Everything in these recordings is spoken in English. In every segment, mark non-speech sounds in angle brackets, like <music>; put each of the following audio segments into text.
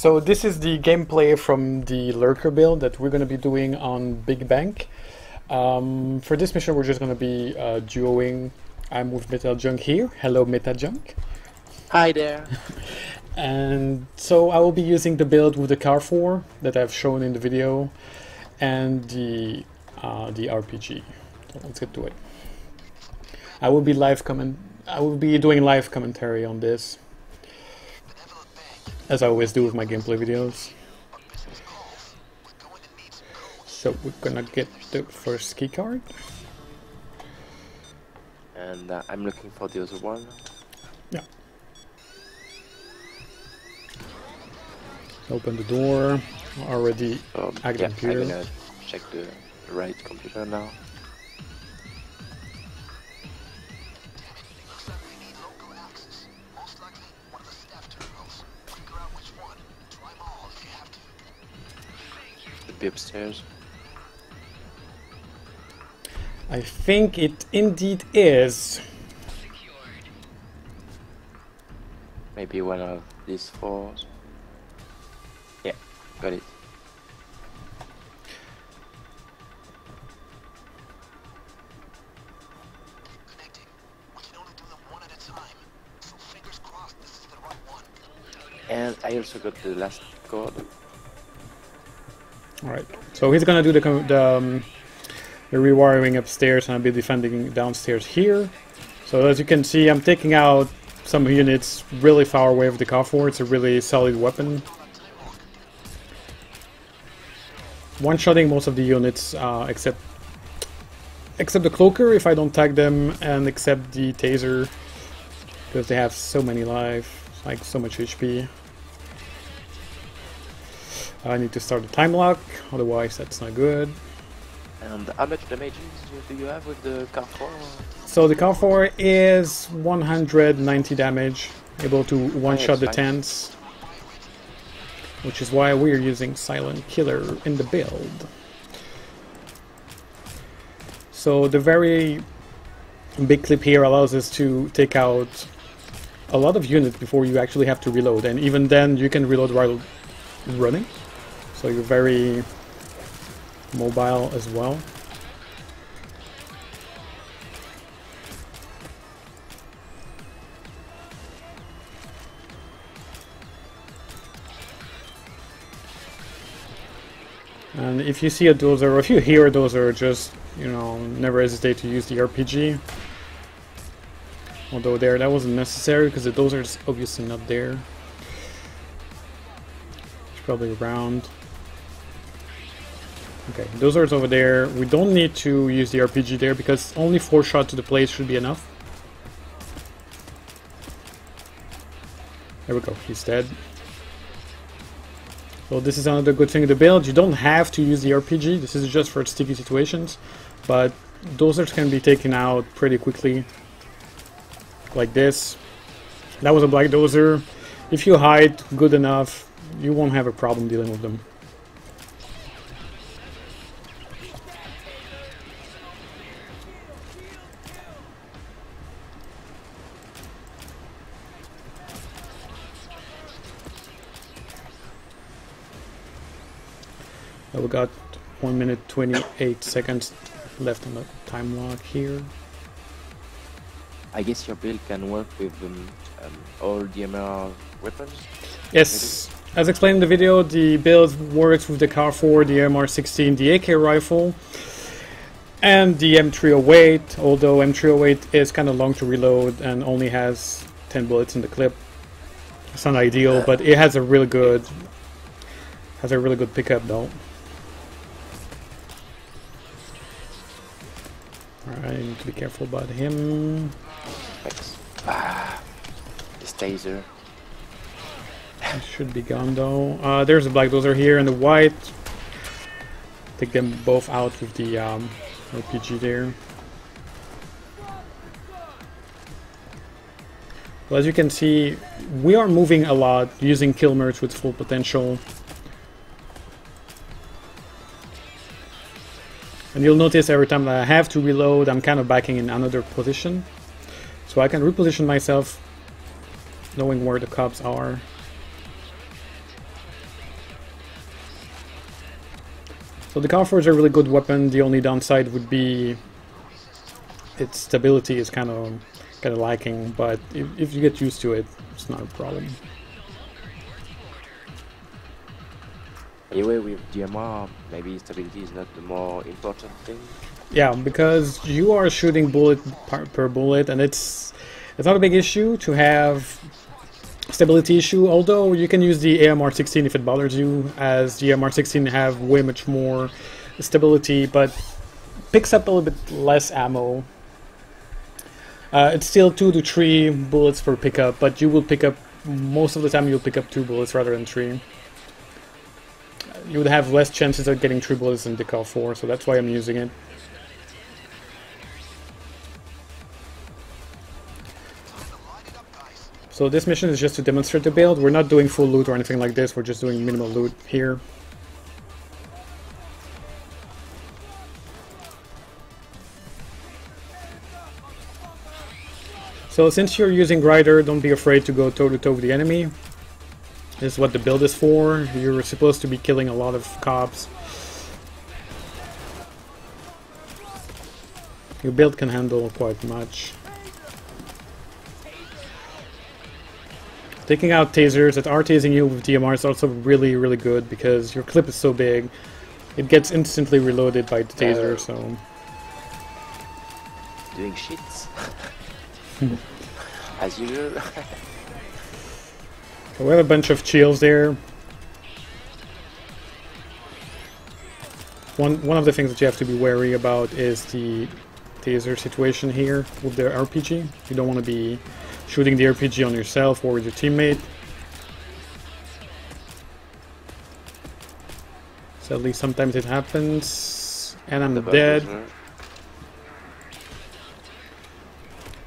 So this is the gameplay from the Lurker build that we're going to be doing on Big Bank. Um, for this mission we're just going to be uh, duoing. I'm with Metal Junk here. Hello Meta Junk. Hi there. <laughs> And so I will be using the build with the Car Carrefour that I've shown in the video and the uh, the RPG. So let's get to it. I will be live comment. I will be doing live commentary on this, as I always do with my gameplay videos. So we're gonna get the first key card. And uh, I'm looking for the other one. Yeah. Open the door. Already Um, Acting yeah, here. I'm gonna check the right computer now. Be upstairs. I think it indeed is. Maybe one of these four. Yeah, got it. And I also got the last code. Alright, so he's gonna do the, the, um, the rewiring upstairs and I'll be defending downstairs here. So as you can see, I'm taking out some units really far away from the Car 4. It's a really solid weapon. One-shotting most of the units uh, except except the Cloaker if I don't tag them and except the Taser because they have so many life, like so much HP. I need to start the time lock, otherwise that's not good. And how much damage do you have with the Car 4? So the Car 4 is 190 damage, able to oh, one-shot the fine. tents, which is why we're using Silent Killer in the build. So the very big clip here allows us to take out a lot of units before you actually have to reload, and even then you can reload while running. So you're very mobile as well. And if you see a dozer, or if you hear a dozer, just, you know, never hesitate to use the RPG. Although there, that wasn't necessary, because the dozer is obviously not there. It's probably around. Okay, dozer's over there. We don't need to use the RPG there, because only 4 shot to the place should be enough. There we go, he's dead. So this is another good thing to build. You don't have to use the RPG. This is just for sticky situations. But dozers can be taken out pretty quickly. Like this. That was a black dozer. If you hide good enough, you won't have a problem dealing with them. Uh, we got 1 minute 28 seconds left on the time lock here. I guess your build can work with um, um, all DMR weapons. Yes, as explained in the video, the build works with the Car 4, the AMR16, the AK rifle, and the M308, although M308 is kind of long to reload and only has 10 bullets in the clip. It's not ideal, but it has a really good has a really good pickup though. Alright, I need to be careful about him. Thanks. Ah, this taser. It should be gone though. Uh, there's a black dozer here and the white. Take them both out with the um, RPG there. Well, as you can see, we are moving a lot using Kilmer with full potential. And you'll notice every time that I have to reload, I'm kind of backing in another position. So I can reposition myself, knowing where the cops are. So the Car is a really good weapon, the only downside would be its stability is kind of kind of lacking, but if, if you get used to it, it's not a problem. Anyway, with DMR, maybe stability is not the more important thing. Yeah, because you are shooting bullet per, bullet, and it's it's not a big issue to have stability issue. Although you can use the AMR16 if it bothers you, as the AMR16 have way much more stability, but picks up a little bit less ammo. Uh, it's still two to three bullets per pickup, but you will pick up most of the time. You'll pick up two bullets rather than three you would have less chances of getting true bullets in the Car 4, so that's why I'm using it. So this mission is just to demonstrate the build. We're not doing full loot or anything like this, we're just doing minimal loot here. So since you're using Rider, don't be afraid to go toe-to-toe -to -toe with the enemy. This is what the build is for. You're supposed to be killing a lot of cops. Your build can handle quite much. Taking out tasers that are tasing you with DMR is also really, really good because your clip is so big. It gets instantly reloaded by the taser, so... Doing shits. <laughs> As usual. <laughs> So we have a bunch of shields there. One one of the things that you have to be wary about is the taser situation here with the RPG. You don't want to be shooting the RPG on yourself or with your teammate. Sadly, sometimes it happens, and I'm dead.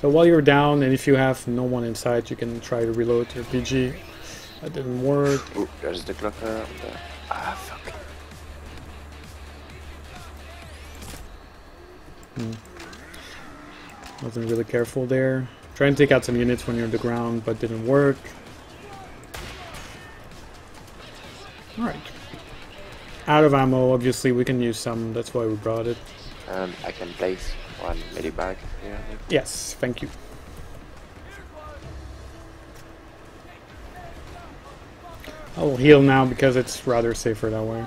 So while you're down, and if you have no one inside, you can try to reload your RPG. That didn't work. Oh, there's the Cloaker. Ah, fuck. Hmm. Wasn't really careful there. Trying to take out some units when you're on the ground, but didn't work. Alright. Out of ammo, obviously we can use some, that's why we brought it. Um, I can place one medibag here. Yes, thank you. I will heal now because it's rather safer that way.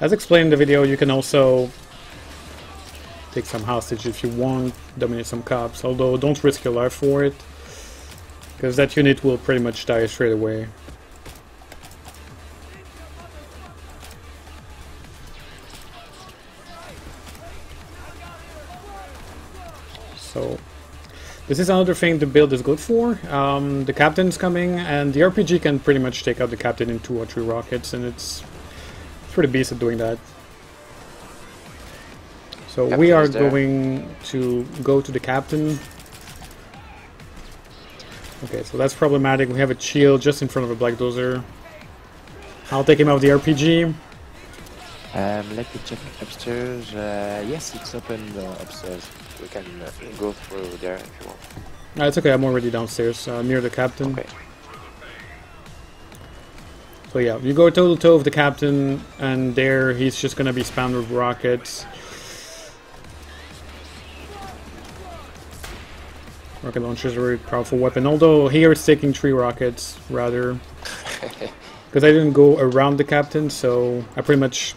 As explained in the video, you can also take some hostage if you want, dominate some cops, although don't risk your life for it, because that unit will pretty much die straight away. This is another thing the build is good for. Um, the captain's coming, and the RPG can pretty much take out the captain in two or three rockets, and it's pretty beast at doing that. So captain we are going to go to the captain. Okay, so that's problematic. We have a shield just in front of a black dozer. I'll take him out of the RPG. Um, let me check upstairs. Uh, yes, it's open uh, upstairs we can uh, go through there if you want. No, it's okay. I'm already downstairs, uh, near the captain. Okay. So yeah, you go toe to toe with the captain, and there he's just gonna be spammed with rockets. Rocket launchers are a very powerful weapon, although here it's taking three rockets, rather. <laughs> Because I didn't go around the captain, so I pretty much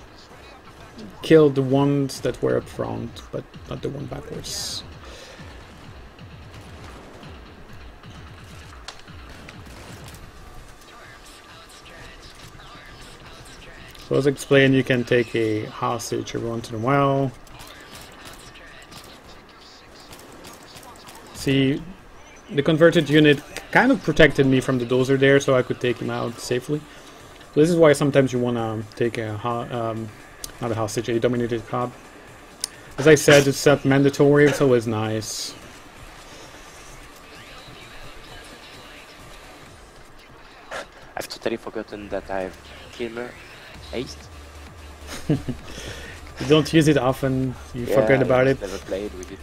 killed the ones that were up front, but not the one backwards. So as explained, you can take a hostage every once in a while. See, the converted unit kind of protected me from the dozer there, so I could take him out safely. This is why sometimes you want to take a um, not a hostage, a dominated cop. As I said, it's not mandatory, it's always nice. I've totally forgotten that I've Kilmer aced. <laughs> you don't use it often, you yeah, forget about it. never played with it.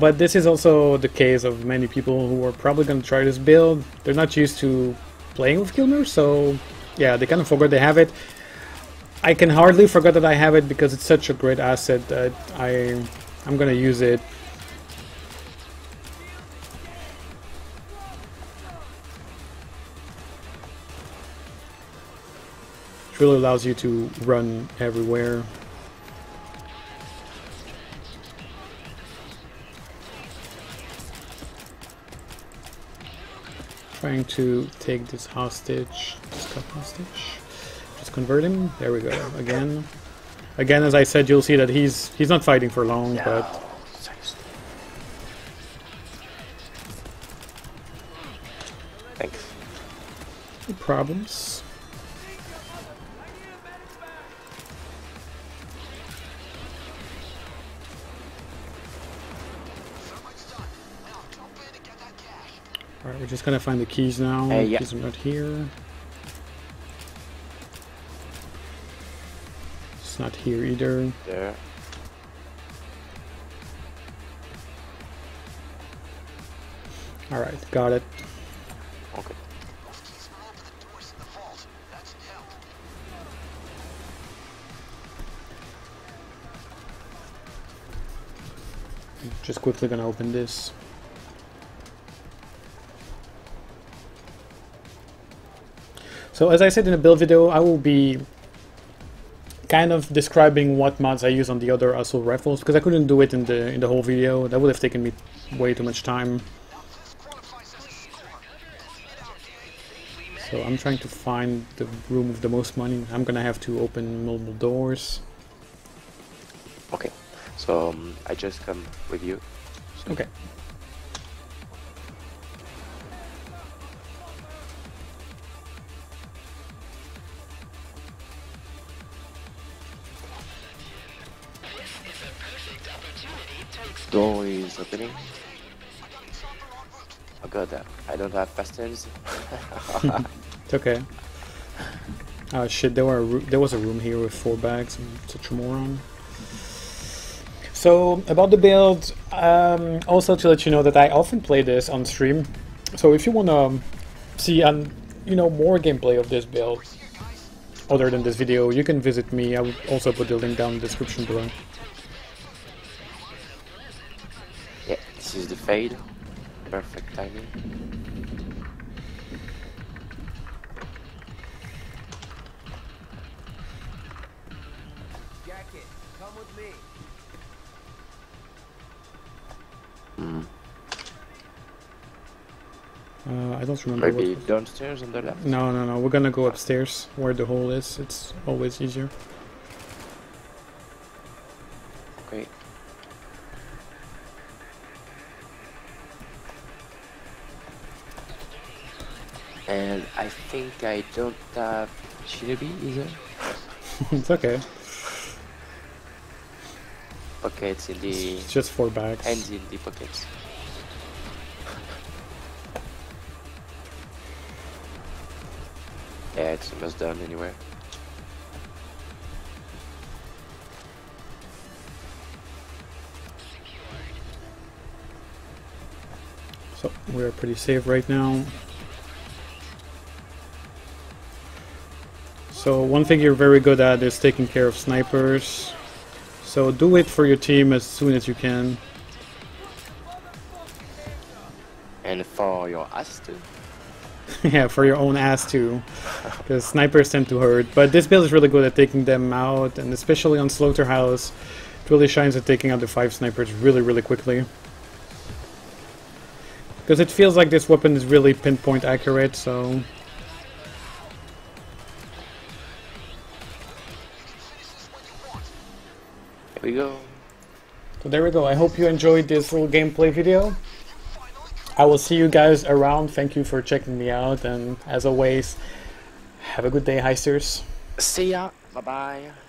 But this is also the case of many people who are probably going to try this build. They're not used to playing with Kilmer, so yeah, they kind of forgot they have it. I can hardly forget that I have it because it's such a great asset that I I'm gonna use it. It really allows you to run everywhere. Trying to take this hostage, this hostage. Convert him. There we go. Again. Again, as I said, you'll see that he's he's not fighting for long, but Thanks. no problems. Alright, we're just gonna find the keys now. Uh, yeah. Keys are not here. It's not here either. There. Alright, got it. Okay. Just quickly gonna open this. So as I said in the build video, I will be kind of describing what mods I use on the other assault rifles because I couldn't do it in the in the whole video. That would have taken me way too much time. So I'm trying to find the room with the most money. I'm gonna have to open multiple doors. Okay. So um, I just come with you. Okay. Opening. Oh god, I don't have pistons. <laughs> It's okay. Oh shit, there were there was a room here with four bags. I'm such a moron. So about the build, um, also to let you know that I often play this on stream. So if you wanna see um, you know more gameplay of this build, other than this video, you can visit me. I will also put the link down in the description below. Is the fade. Perfect timing. Jacket, come with me. Hmm. Uh, I don't remember. Maybe downstairs on the left. No, no, no. We're gonna go upstairs where the hole is. It's always easier. And I think I don't have Shinobi either. <laughs> it's okay. Pockets in the It's just four bags. And in the pockets. <laughs> Yeah, it's almost done anyway. So we're pretty safe right now. So one thing you're very good at is taking care of snipers. So do it for your team as soon as you can. And for your ass too. <laughs> yeah, for your own ass too. <laughs> Because snipers tend to hurt. But this build is really good at taking them out, and especially on Slaughterhouse, it really shines at taking out the five snipers really, really quickly. Because it feels like this weapon is really pinpoint accurate, so we go. So there we go. I hope you enjoyed this little gameplay video. I will see you guys around. Thank you for checking me out. And as always, have a good day, Heisters. See ya. Bye bye.